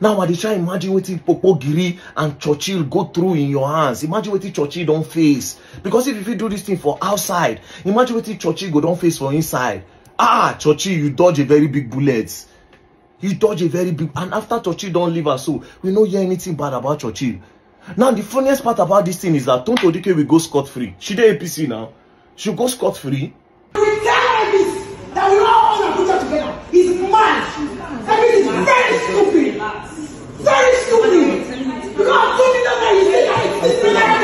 now i dey try imagine wetin popogiri and churchill go through in your hands. Imagine wetin churchill don face. Because if you fit do this thing for outside imagine wetin churchill go don face for inside. Ah churchill you dodge a very big bullet. You dodge a very big and after churchill don leave us so we no hear anything bad about churchill. Now the funniest part about this thing is that tonto dike will go scot free she dey apc now. She go scot free We tell all this that we all own Abuja together. Is mad. Everything is very stupid. Very stupid. Because two million naira you say that is six million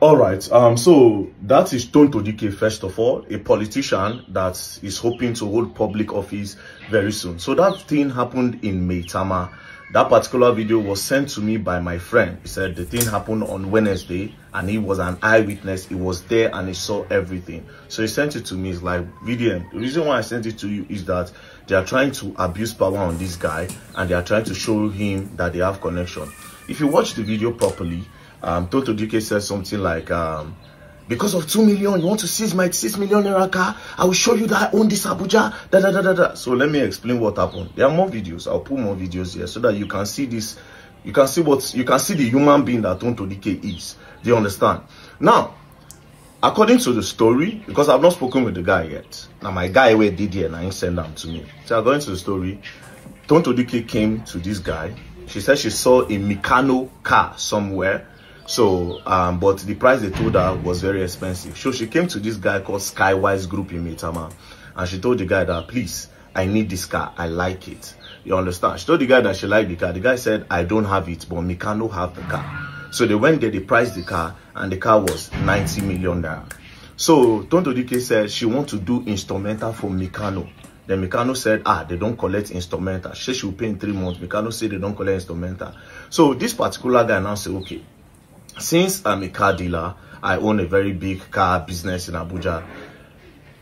All right. Um. So that is Tonto Dikeh. First of all, a politician that is hoping to hold public office very soon. So that thing happened in Maitama. That particular video was sent to me by my friend. He said the thing happened on Wednesday, and he was an eyewitness. He was there and he saw everything. So he sent it to me. It's like VDM. The reason why I sent it to you is that they are trying to abuse power on this guy, and they are trying to show him that they have connection. If you watch the video properly, um, Tonto Dikeh says something like, um, because of 2 million, you want to seize my 6 million naira car? I will show you that I own this Abuja. Da, da, da, da, da. So let me explain what happened. There are more videos. I'll put more videos here so that you can see this. You can see what, you can see the human being that Tonto Dikeh is. Do you understand? Now, according to the story, because I've not spoken with the guy yet. Now, my guy where did here and I send them to me. So according to the story, Tonto Dikeh came to this guy. She said she saw a Mikano car somewhere. So, um, but the price they told her was very expensive. So she came to this guy called Skywise Group in Maitama. And she told the guy that, please, I need this car. I like it. You understand? She told the guy that she liked the car. The guy said, I don't have it, but Mikano have the car. So they went there, they priced the car, and the car was 90 million naira. So Tonto Dikeh said she want to do instrumental for Mikano. Then Mikano said, ah, they don't collect instrumental. She will pay in three months. Mikano said they don't collect instrumental. So this particular guy now said, okay, since I'm a car dealer, I own a very big car business in Abuja.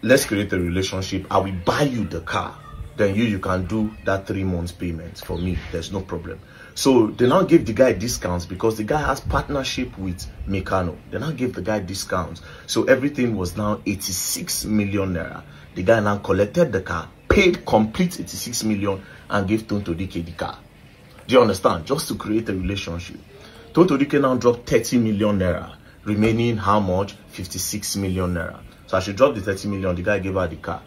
Let's create a relationship. I will buy you the car. Then you, you can do that three months payment for me. There's no problem. So they now give the guy discounts because the guy has partnership with Mikano. They now give the guy discounts. So everything was now 86 million naira. The guy now collected the car, paid complete 86 million and gave Tonto Dikeh the car. Do you understand? Just to create a relationship. Tonto Dikeh now dropped 30 million naira, remaining how much? 56 million naira. So as she dropped the 30 million, the guy gave her the car.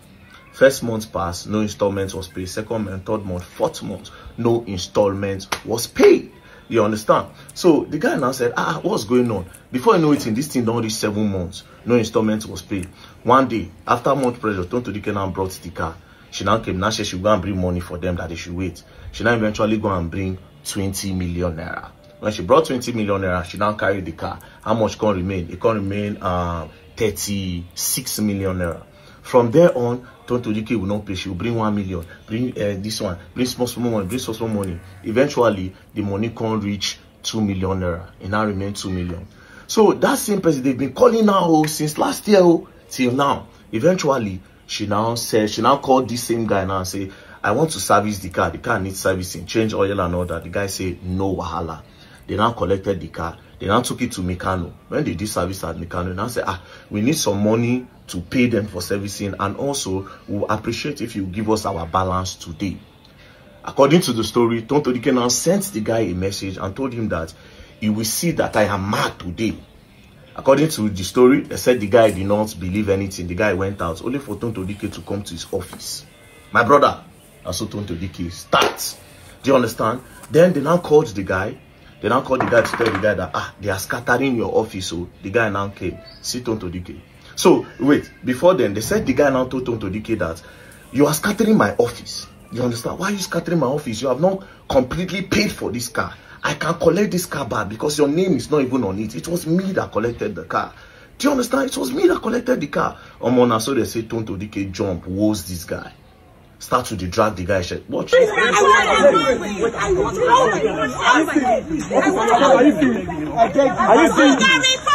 First month passed, no installment was paid. Second month, third month, fourth month, no installment was paid. You understand? So the guy now said, ah, what's going on? Before I know it, in this thing reach seven months. No installment was paid. One day, after month pressure, Tonto Dikeh now brought the car. She now came, now she should go and bring money for them that they should wait. She now eventually go and bring 20 million naira. When she brought 20 million naira, she now carried the car. How much can remain? It can remain uh, 36 million naira. From there on, Tonto Dike will not pay. She will bring 1 million, bring uh, this one, bring small, small money, bring small, small money. Eventually, the money can't reach 2 million naira. It now remains 2 million. So that same person, they've been calling now oh, since last year oh, till now. Eventually, she now said, she now called this same guy now and say, I want to service the car. The car needs servicing, change oil and all that. The guy said, no wahala. They now collected the car. They now took it to Mikano. When they did service at Mikano, now say, ah, we need some money to pay them for servicing. And also, we'll appreciate if you give us our balance today. According to the story, Tonto Dike now sent the guy a message and told him that he will see that I am mad today. According to the story, they said the guy did not believe anything. The guy went out only for Tonto Dike to come to his office. My brother, that's so Tonto Dike starts. Do you understand? Then they now called the guy. They now called the guy to tell the guy that ah they are scattering your office. So the guy now came. See Tonto Dike. So wait, before then they said the guy now told Tonto Dike that you are scattering my office. You understand? Why are you scattering my office? You have not completely paid for this car. I can collect this car back because your name is not even on it. It was me that collected the car. Do you understand? It was me that collected the car. Omona, so they say Tonto Dike jump, woes this guy. Start to the drag the guy shirt. Watch. Are you doing this?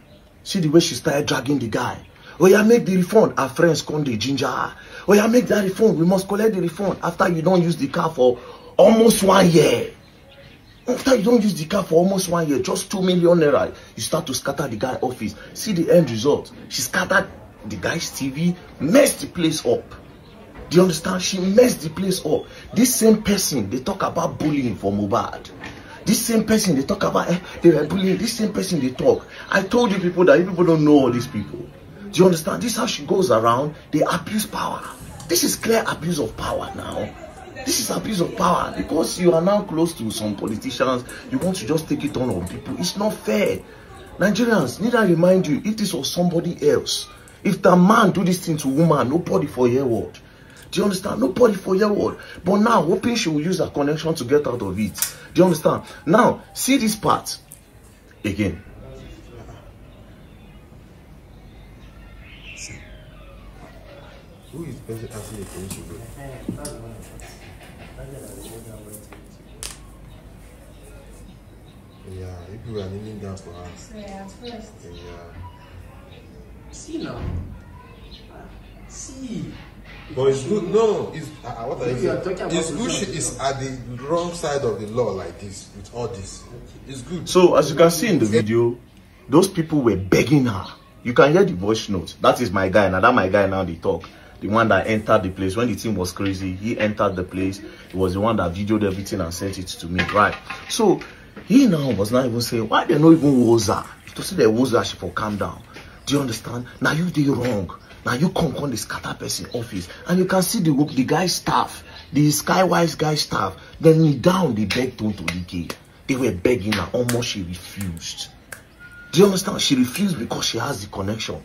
see the way she started dragging the guy. Oh yeah, make the refund. Her friends come the ginger. Oh yeah, make that refund. We must collect the refund after you don't use the car for almost one year. After you don't use the car for almost one year, just two million naira, you start to scatter the guy office. See the end result. She scattered the guy's TV, messed the place up. Do you understand? She messed the place up. This same person, they talk about bullying for Mubad. This same person, they talk about, eh, they were bullying. This same person, they talk. I told you people that you people don't know all these people. Do you understand? This is how she goes around. They abuse power. This is clear abuse of power now. This is abuse of power because you are now close to some politicians. You want to just take it on on people. It's not fair. Nigerians, need I remind you, if this was somebody else, if the man do this thing to woman, nobody for your word. Do you understand? Nobody for your word. But now, hoping she will use her connection to get out of it. Do you understand? Now, see this part again. Who is person asking to go? Yeah, if you are kneeling down for her. Yeah, first. Yeah. See now. See. But it's good. No, it's uh, what I If you talking It's good. She is at the wrong side of the law like this with all this. It's good. So as you can see in the video, those people were begging her. You can hear the voice note. That is my guy. Now that my guy now they talk. The one that entered the place when the team was crazy. He entered the place. He was the one that videoed everything and sent it to me. Right. So he now was not even saying why they not even woz her. To see the woz her, she for calm down. Do you understand? Now you did wrong. Now you come on the scatter person office and you can see the the guy's staff, the skywise guy staff. Then kneel down, they begged Tonto Dike. They were begging her. Almost she refused. Do you understand? She refused because she has the connection.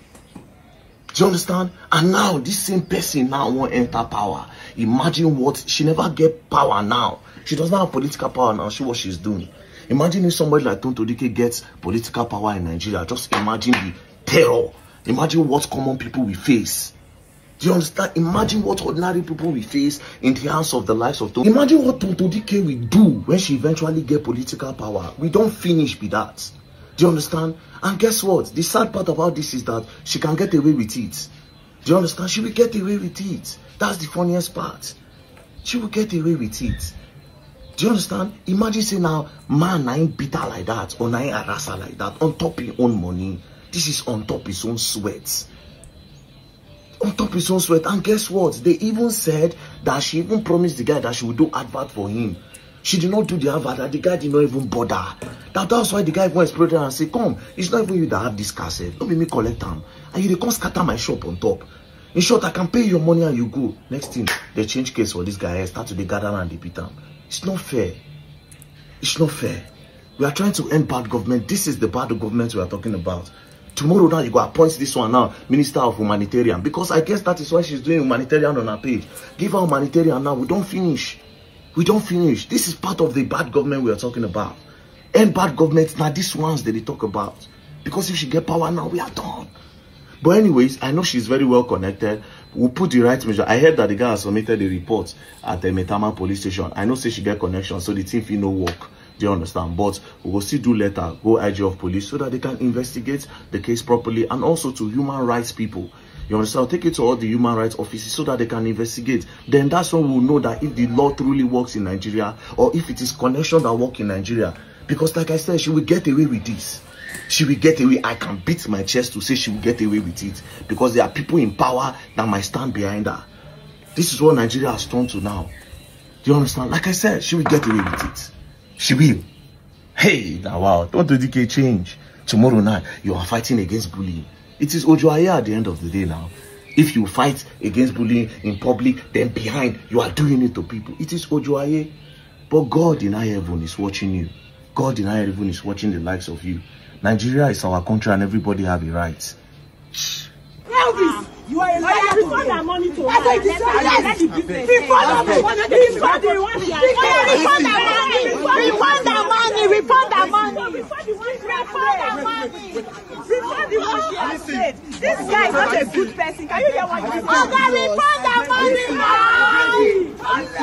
Do you understand? And now this same person now won't enter power. Imagine what she never get power now. She doesn't have political power now. See what she's doing. Imagine if somebody like Tonto Dike gets political power in Nigeria. Just imagine the terror. Imagine what common people will face. Do you understand? Imagine what ordinary people will face in the hands of the lives of Tonto. Imagine what Tonto Dike will do when she eventually get political power. We don't finish with that. Do you understand? And guess what? The sad part about this is that she can get away with it. Do you understand? She will get away with it. That's the funniest part. She will get away with it. Do you understand? Imagine say now, man, him beat her like that, or harass her like that, on top his own money. This is on top his own sweat. On top his own sweat. And guess what? They even said that she even promised the guy that she would do advert for him. She did not do the advert, and the guy did not even bother. That, that's why the guy even exploded and say, Come, it's not even you that have this cassette. Don't make me collect them. And you come scatter my shop on top. In short, I can pay your money and you go. Next thing, they change case for this guy. Start to the gather and they beat him. It's not fair. It's not fair. We are trying to end bad government. This is the bad government we are talking about. Tomorrow now you go appoint this one now, Minister of Humanitarian. Because I guess that is why she's doing humanitarian on her page. Give her humanitarian now. We don't finish. We don't finish. This is part of the bad government we are talking about. End bad government now these ones that they talk about. Because if she get power now, we are done. But anyways, I know she's very well connected. We'll put the right measure. I heard that the guy has submitted a report at the Metama police station. I know say she get connection, so the team feel no work. Do you understand? But we will still do letter, go IG of police so that they can investigate the case properly and also to human rights people. You understand? Take it to all the human rights offices so that they can investigate. Then that's when we'll know that if the law truly works in Nigeria or if it is connection that work in Nigeria. Because like I said, she will get away with this. She will get away. I can beat my chest to say she will get away with it. Because there are people in power that might stand behind her. This is what Nigeria has turned to now. Do you understand? Like I said, she will get away with it. She will. Hey, now wow, don't do DK change. Tomorrow night, you are fighting against bullying. It is Ojoaya at the end of the day now. If you fight against bullying in public, then behind, you are doing it to people. It is Ojoaye. But God in high heaven is watching you. God in high heaven is watching the likes of you. Nigeria is our country and everybody have a right. Elvis, You are a liar refund that money to I her. business Refund that money. Refund that money. Refund the one she has Refund the one she has paid. This guy is not a good person. Can you hear what he said? Oh, God, refund that money. Refund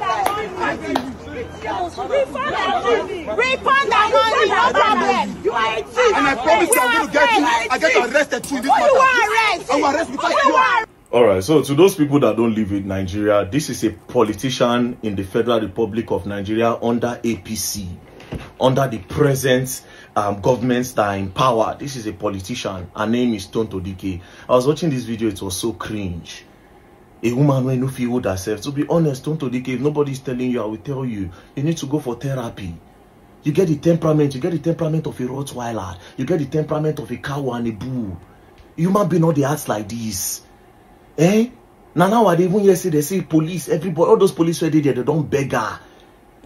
that money. Refund that money. Refund that money. No problem. You are a thief. And I promise you, I'm going to get you. I get arrested too in this Who you arrest? I will arrest because you are. All right, so to those people that don't live in Nigeria, this is a politician in the Federal Republic of Nigeria under APC, under the present um, governments that are in power. This is a politician. Her name is Tonto Dike. I was watching this video, it was so cringe. A woman when no feel herself. To be honest, Tonto Dike, if nobody is telling you, I will tell you, you need to go for therapy. You get the temperament, you get the temperament of a Rottweiler, you get the temperament of a cow and a bull. Human being not the acts like this. Eh? Now nowadays even here say they say police, everybody, all those police they there, they don't beg her.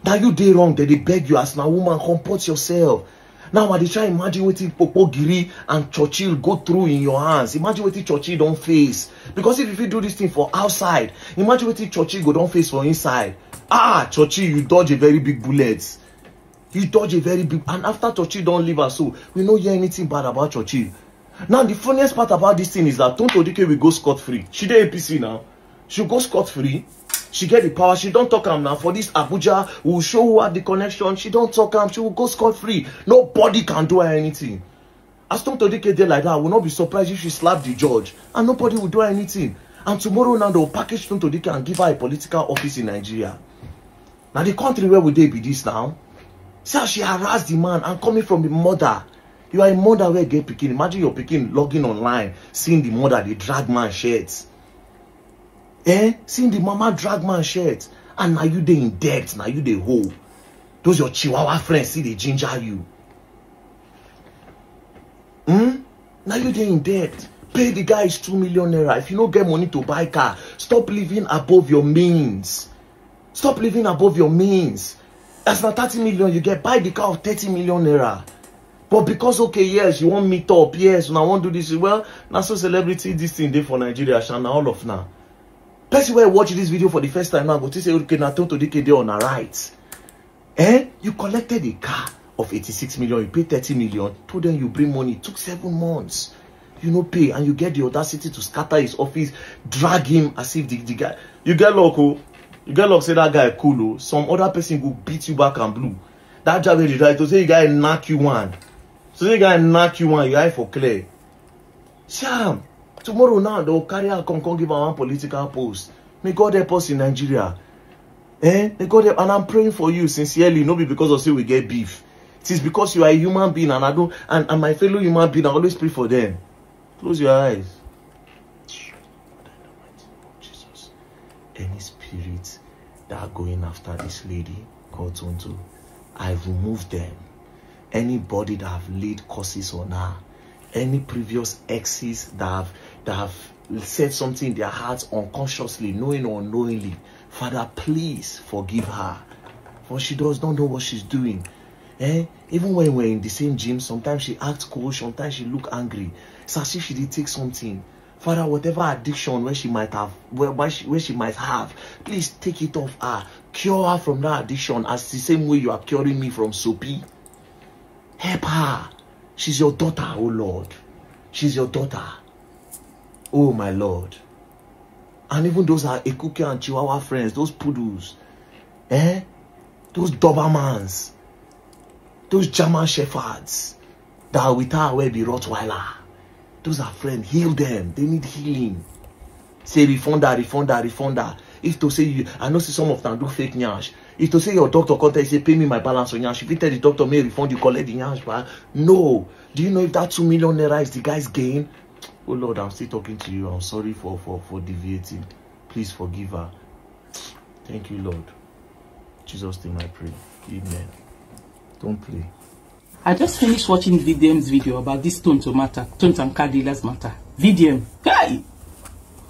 Now you dey wrong, they, they beg you as na woman, comport yourself. Now I dey try imagine wetin Popo Giri and Churchill go through in your hands. Imagine wetin Churchill don face. Because if you fit do this thing for outside, imagine wetin Churchill go don face for inside. Ah, Churchill, you dodge a very big bullet. You dodge a very big and after Churchill don leave her so, we no hear anything bad about Churchill. Now the funniest part about this thing is that Tonto Dike will go scot free. She dey APC now. She go scot free. She get the power. She don talk am now for this Abuja. We will show had the connection. She don talk am. She will go scot free. Nobody can do her anything. As Tonto Dike dey like that, I will not be surprised if she slap the judge and nobody will do her anything. And tomorrow now they will package Tonto Dike and give her a political office in Nigeria. Na the country where we dey be this now. See how she harass the man and coming from the mother. You are a mother wey get pikin. Imagine your pikin logging online, seeing the mother dey drag man shirt. Eh? Seeing the mama drag man shirt. And now you dey in debt, now you dey hoe. Those your chihuahua friends see dey ginger you. Hmm? Now you dey in debt. Pay the guys two million naira. If you no get money to buy car, stop living above your means. Stop living above your means. As na thirty million you get, buy the car of thirty million naira. But because okay, yes, you wan meet up, yes, una wan do this, well, na so celebrity this thing dey for Nigeria, sha na all of na. Person wey watch this video for the first time now go think say okay, na Tonto Dike dey on her right. Eh? You collected a car of eighty-six million, you pay thirty million, told them you bring money, took seven months. You no pay and you get the audacity to scatter his office, drag him as if the, the guy you get luck oh. You get luck say that guy cool oh. Some other person go beat you back and blue. That job wey you try to say you guy knock you one. So say you guy knock you one, you eye for clear. Sham. Tomorrow now they will carry out come come give one political post. May God help us in Nigeria. Eh? May God help and I'm praying for you sincerely, no be because of say we get beef. It is because you are a human being and I don't and, and my fellow human being I always pray for them. Close your eyes. Jesus. Any spirit that are going after this lady called Tonto, I've removed them. Anybody that have laid curses on her, any previous exes that have that have said something in their hearts unconsciously, knowing or unknowingly, Father, please forgive her. For she does not know what she's doing. Eh? Even when we're in the same gym, sometimes she acts cold, sometimes she look angry. It's as if she did take something. Father, whatever addiction where she might have, where, where, she, where she might have, please take it off her. Cure her from that addiction as the same way you are curing me from soapy. Help her. She's your daughter, oh Lord. She's your daughter. Oh my Lord. And even those are Ekuke and Chihuahua friends, those poodles. Eh? Those Dobermans. Those German Shepherds that are with her where be Rottweiler. Those are friends. Heal them. They need healing. Say refunder, refunder, refunder. If to say you, I know see some of them do fake nyash. If to say your doctor contact say pay me my balance on nyash, if you tell the doctor may refund you collect the nyash back. No. Do you know if that two million naira is the guy's gain? Oh Lord, I'm still talking to you. I'm sorry for for for deviating. Please forgive her. Thank you, Lord. Jesus name I pray. Amen. Don't play. I just finished watching VDM's video about this Tonto matter, Tonto and car dealers matter. VDM, guy,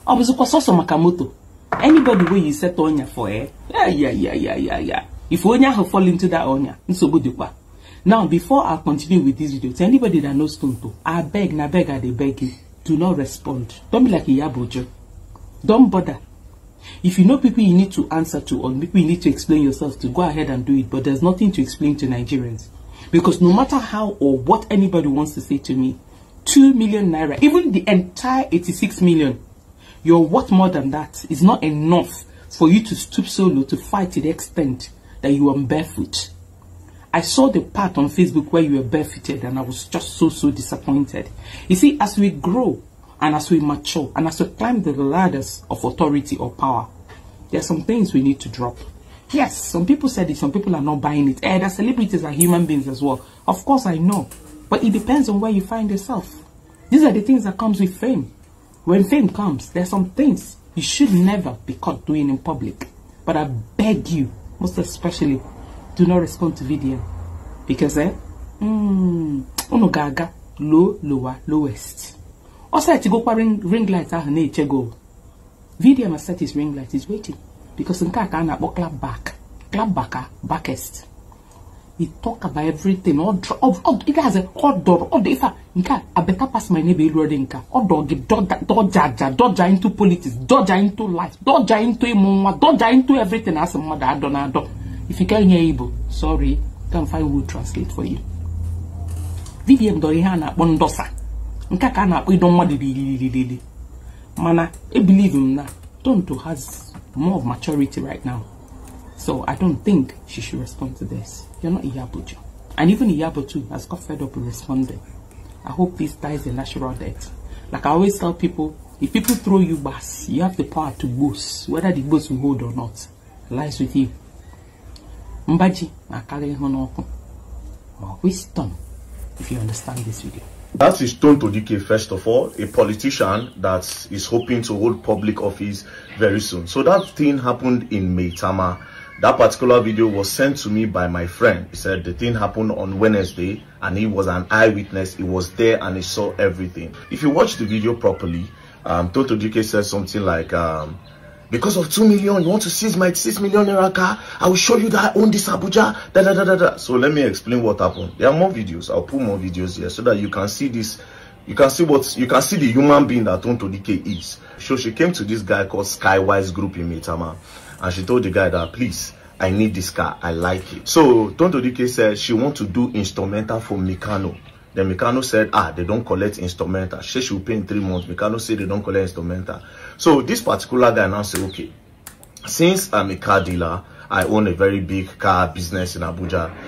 ọ bụzikwa sọsọ maka moto. Anybody wey you set ọnya for eh? Yeah, yeah, yeah, yeah, yeah, yeah. If onye ahụ fall into that ọnya, nsogbu dịkwa. Now, before I continue with this video, to anybody that knows Tonto, I beg, na beg, I dey beg you, do not respond. Don't be like a Iyabo Ojo. Don't bother. If you know people you need to answer to or people you need to explain yourself to, go ahead and do it. But there's nothing to explain to Nigerians. Because no matter how or what anybody wants to say to me, 2 million naira, even the entire 86 million, you're worth more than that. It's not enough for you to stoop so low to fight to the extent that you are barefoot. I saw the part on Facebook where you were barefooted and I was just so, so disappointed. You see, as we grow and as we mature and as we climb the ladders of authority or power, there are some things we need to drop. Yes, some people said it, some people are not buying it. Eh, the celebrities are human beings as well. Of course, I know. But it depends on where you find yourself. These are the things that comes with fame. When fame comes, there are some things you should never be caught doing in public. But I beg you, most especially, do not respond to video. Because, eh, mm, unu gaga, low, lower, lowest. Also, I to go ring, ring light ahụ na-eche go. Video must set his ring light, he's waiting. Because nke a ka a na-akpọ clap back. Clap back a backest. He talk about everything. It has a all door. All the ifa. Nka, I better pass my neighbor elu ọdị nka. All door, dodge, dodge into politics, dodge into life, dodge into imunwa, dodge into everything as a mother, adon, adon. If you can't hear Igbo, sorry, can find who will translate for you. VDM dọrọ ihe a na-akpọ ndosa. Nke a ka a na-akpọ. Mana, I believe him na Tonto has more of maturity right now. So I don't think she should respond to this. You're not Iyabo Ojo. And even Iyabo too has got fed up with responding. I hope this dies a natural death. Like I always tell people, if people throw you bass, you have the power to boast. Whether the boast will hold or not lies with you. Mbaji wisdom, if you understand this video. That is Tonto Dikeh, first of all, a politician that is hoping to hold public office very soon. So that thing happened in Maitama. That particular video was sent to me by my friend. He said the thing happened on Wednesday and he was an eyewitness. He was there and he saw everything. If you watch the video properly, um, Tonto Dikeh said something like, um, because of 2 million, you want to seize my 6 million naira car? I will show you that I own this Abuja. Da, da, da, da, da. So let me explain what happened. There are more videos. I'll put more videos here so that you can see this. You can see what you can see the human being that Tonto Dike is. So she came to this guy called Skywise Group in Metama, and she told the guy that please, I need this car. I like it. So Tonto Dike said she want to do instrumental for Mikano. Then Mikano said, ah, they don't collect instrumental. She should pay in three months. Mikano said they don't collect instrumental. So this particular guy now said, okay, since I'm a car dealer, I own a very big car business in Abuja.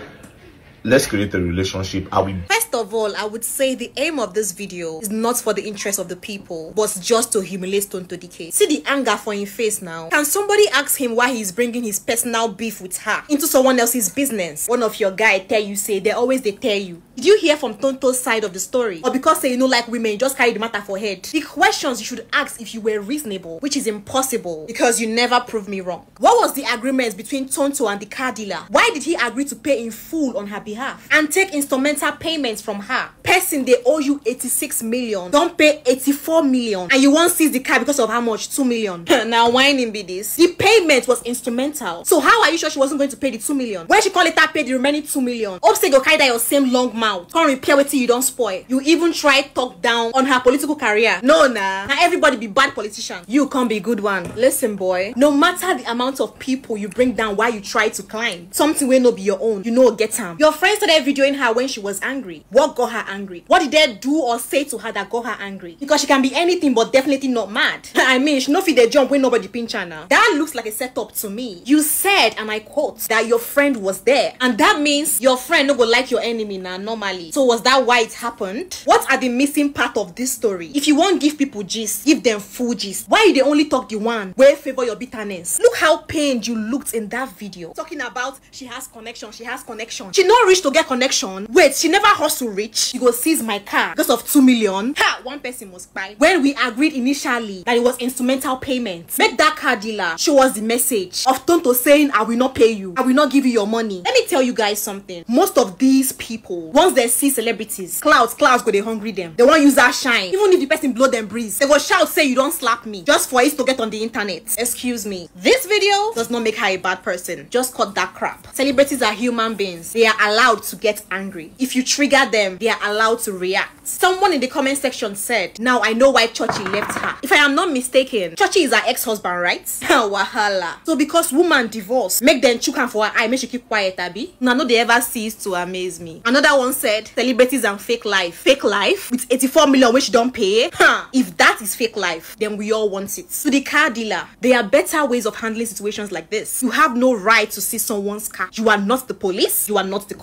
Let's create a relationship. I will First of all, I would say the aim of this video is not for the interest of the people, but just to humiliate Tonto Dikeh. See the anger for him face now. Can somebody ask him why he's bringing his personal beef with her into someone else's business? One of your guy tell you say they always they tell you. Did you hear from Tonto's side of the story? Or because say you know like women, just carry the matter for head? The questions you should ask if you were reasonable, which is impossible because you never proved me wrong. What was the agreement between Tonto and the car dealer? Why did he agree to pay in full on her behalf and take instrumental payments from her? Person they owe you 86 million, don't pay 84 million, and you won't seize the car because of how much? 2 million. now whining be this. The payment was instrumental. So how are you sure she wasn't going to pay the 2 million? When she call it pay the remaining 2 million. Hope say go carry that your same long mouth. Come repair wetin you don't spoil. You even try talk down on her political career. No nah. Now everybody be bad politician. You can't be good one. Listen boy, no matter the amount of people you bring down while you try to climb, something will not be your own. You know get am. Your friend started videoing her when she was angry. What got her angry? What did they do or say to her that got her angry? Because she can be anything but definitely not mad. I mean, she no fit dey jump when nobody pinch her now. That looks like a setup to me. You said, and I quote, that your friend was there. And that means your friend no go like your enemy now normally. So was that why it happened? What are the missing part of this story? If you won't give people gist, give them full gist. Why you only talk the one where favor your bitterness? Look how pained you looked in that video. Talking about she has connection, she has connection. She not reach to get connection. Wait, she never hustle rich. You go seize my car because of 2 million. Ha! One person must buy. When we agreed initially that it was instrumental payment, make that car dealer show us the message of Tonto saying, I will not pay you. I will not give you your money. Let me tell you guys something. Most of these people, once they see celebrities, clouds, clouds go they hungry them. They want use that shine. Even if the person blow them breeze, they go shout say you don't slap me just for it to get on the internet. Excuse me. This video does not make her a bad person. Just cut that crap. Celebrities are human beings. They are allowed allowed to get angry. If you trigger them, they are allowed to react. Someone in the comment section said, Now I know why Chochi left her. If I am not mistaken, Chochi is her ex-husband, right? Wahala. So because woman divorce, make them chook am for her eye, make she keep quiet, Abby. Now no they ever cease to amaze me. Another one said, celebrities and fake life. Fake life with 84 million which don't pay. Huh. If that is fake life, then we all want it. To the car dealer, there are better ways of handling situations like this. You have no right to see someone's car. You are not the police. You are not the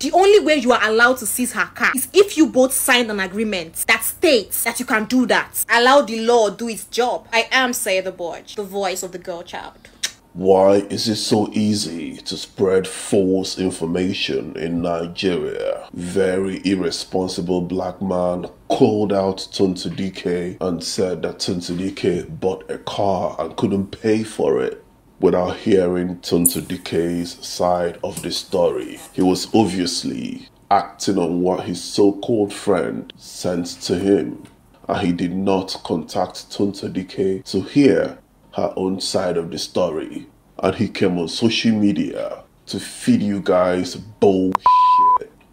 The only way you are allowed to seize her car is if you both sign an agreement that states that you can do that. Allow the law do its job. I am Say the Borge, the voice of the girl child. Why is it so easy to spread false information in Nigeria? Very irresponsible black man called out Tonto Dikeh and said that Tonto Dikeh bought a car and couldn't pay for it without hearing Tonto Dikeh's side of the story. He was obviously acting on what his so-called friend sent to him and he did not contact Tonto Dikeh to hear her own side of the story. And he came on social media to feed you guys bullshit.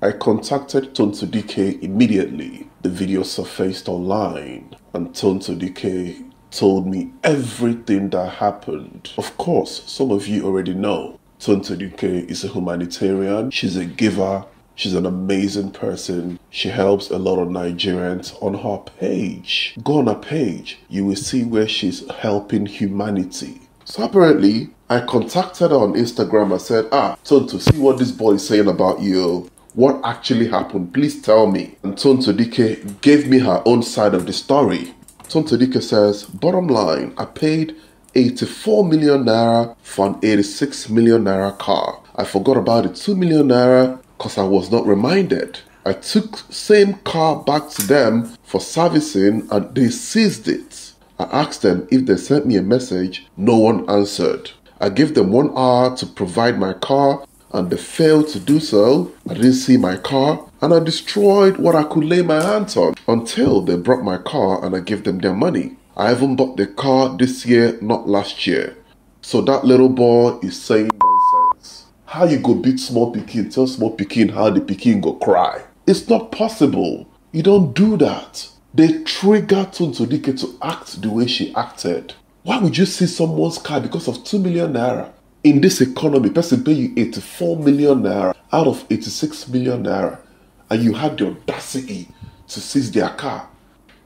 I contacted Tonto Dikeh immediately. The video surfaced online and Tonto Dikeh told me everything that happened. Of course, some of you already know. Tonto Dikeh is a humanitarian. She's a giver. She's an amazing person. She helps a lot of Nigerians on her page. Go on her page. You will see where she's helping humanity. So apparently, I contacted her on Instagram. I said, ah, Tonto, see what this boy is saying about you. What actually happened? Please tell me. And Tonto Dikeh gave me her own side of the story. Tonto Dikeh says, bottom line, I paid 84 million naira for an 86 million naira car. I forgot about the 2 million naira because I was not reminded. I took same car back to them for servicing and they seized it. I asked them if they sent me a message. No one answered. I gave them one hour to provide my car and they failed to do so. I didn't see my car and I destroyed what I could lay my hands on until they brought my car and I gave them their money. I haven't bought the car this year, not last year. So that little boy is saying nonsense. How you go beat small pikin, tell small pikin how the pikin go cry. It's not possible. You don't do that. They triggered Tonto Dikeh to act the way she acted. Why would you see someone's car because of 2 million naira? In this economy, person pay you 84 million naira out of 86 million naira, and you had the audacity to seize their car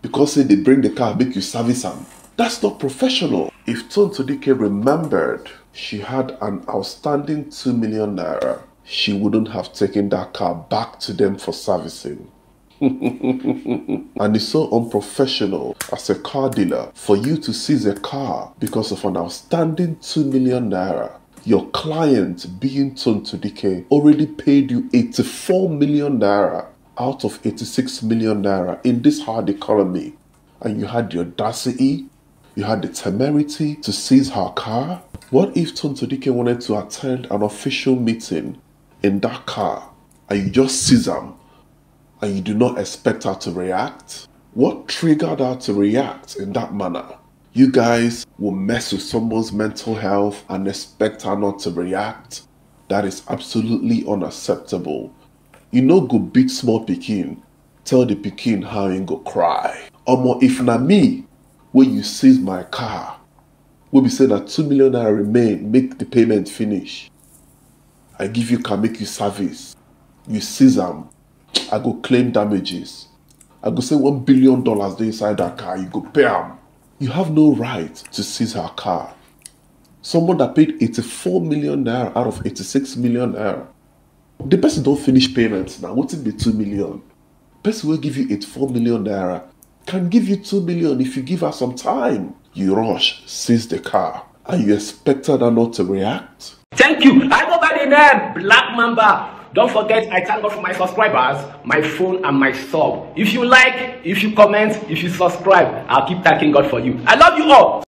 because say they bring the car, make you service them. That's not professional. If Tonto Dikeh remembered she had an outstanding 2 million naira, she wouldn't have taken that car back to them for servicing. and it's so unprofessional as a car dealer for you to seize a car because of an outstanding 2 million naira. Your client, being Tonto Dikeh, already paid you 84 million naira out of 86 million naira in this hard economy. And you had the audacity, you had the temerity to seize her car. What if Tonto Dikeh wanted to attend an official meeting in that car and you just seize them and you do not expect her to react? What triggered her to react in that manner? You guys will mess with someone's mental health and expect her not to react? That is absolutely unacceptable. You know go beat small pikin, tell the pikin how he go cry. Omo, if na me, when you seize my car, we be say that 2 million naira remain, make the payment finish. I give you car, make you service. You seize am, I go claim damages. I go say one billion dollars dey inside that car, you go pay am. You have no right to seize her car. Someone that paid 84 million naira out of 86 million naira. The person don't finish payments now. What it be 2 million? Person will give you 84 million naira can give you 2 million if you give her some time. You rush, seize the car, and you expected her not to react? Thank you. I go by the name Black Mamba. Don't forget, I thank God for my subscribers, my phone, and my sub. If you like, if you comment, if you subscribe, I'll keep thanking God for you. I love you all.